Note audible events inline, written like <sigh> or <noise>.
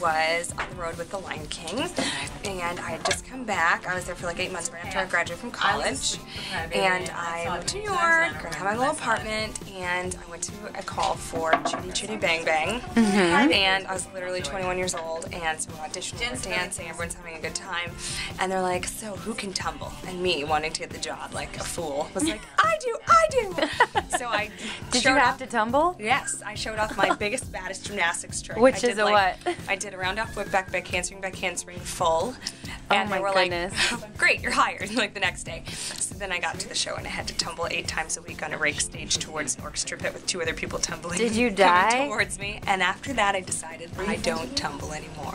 was on the road with the Lion King, and I had just come back. I was there for like eight months right after I graduated from college, and I went to New York and had my little apartment, and I went to a call for Chitty Chitty Bang Bang, mm-hmm. and I was literally 21 years old, and so we're auditioning, we're dancing, everyone's having a good time, and they're like, "So who can tumble?" And me wanting to get the job like a fool. Was like, <laughs> "I do, I do." So I Did you have up- to tumble? Yes, I showed off my biggest, baddest gymnastics trick. Which I did is a like, what? I did a round off whip back, back handspring, back handspring full. Oh And my they were goodness. like, <laughs> great, you're hired, <laughs> like the next day. So then I got to the show and I had to tumble eight times a week on a rake stage towards an orchestra pit with two other people tumbling. Did you <laughs> die? towards me. And after that, I decided I don't tumble anymore.